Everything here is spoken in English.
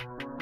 you